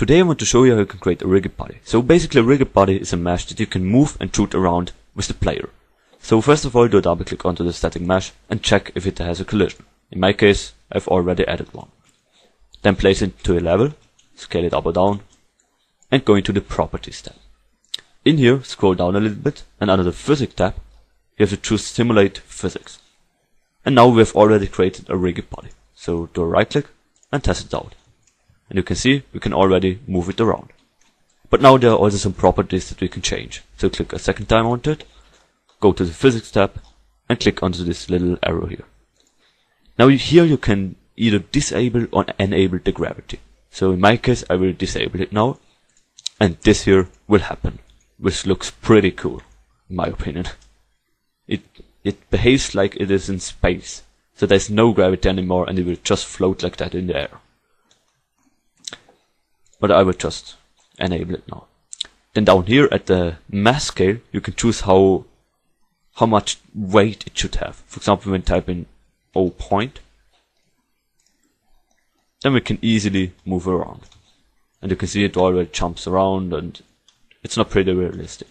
Today I want to show you how you can create a rigid body. So basically a rigid body is a mesh that you can move and shoot around with the player. So first of all do a double click onto the static mesh and check if it has a collision. In my case I've already added one. Then place it to a level, scale it up or down, and go into the properties tab. In here scroll down a little bit and under the physics tab you have to choose simulate physics. And now we have already created a rigid body. So do a right click and test it out. And you can see we can already move it around. But now there are also some properties that we can change. So click a second time onto it, go to the physics tab and click onto this little arrow here. Now here you can either disable or enable the gravity. So in my case I will disable it now and this here will happen, which looks pretty cool in my opinion. It it behaves like it is in space. So there's no gravity anymore and it will just float like that in the air. But I will just enable it now. Then down here at the mass scale, you can choose how how much weight it should have. For example, when type in 0 point, then we can easily move around. And you can see it already jumps around and it's not pretty realistic.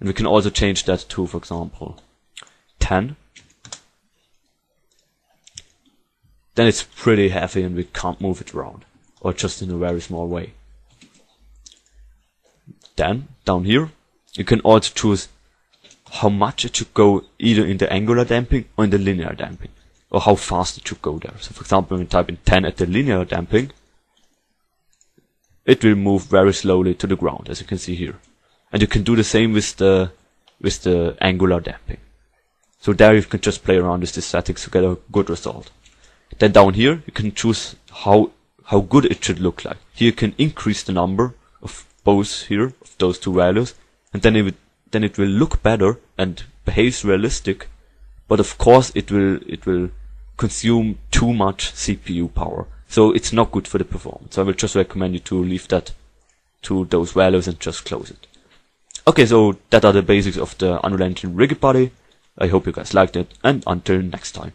And we can also change that to, for example, 10. Then it's pretty heavy and we can't move it around. Or just in a very small way. Then, down here, you can also choose how much it should go either in the angular damping or in the linear damping. Or how fast it should go there. So for example, when you type in 10 at the linear damping, it will move very slowly to the ground, as you can see here. And you can do the same with the, with the angular damping. So there you can just play around with the settings to get a good result. Then down here, you can choose how, how good it should look like. Here you can increase the number of both here, of those two values, and then it would, then it will look better and behaves realistic, but of course it will, it will consume too much CPU power. So it's not good for the performance. So I will just recommend you to leave that to those values and just close it. Okay, so that are the basics of the Unreal Engine Rigid Body. I hope you guys liked it, and until next time.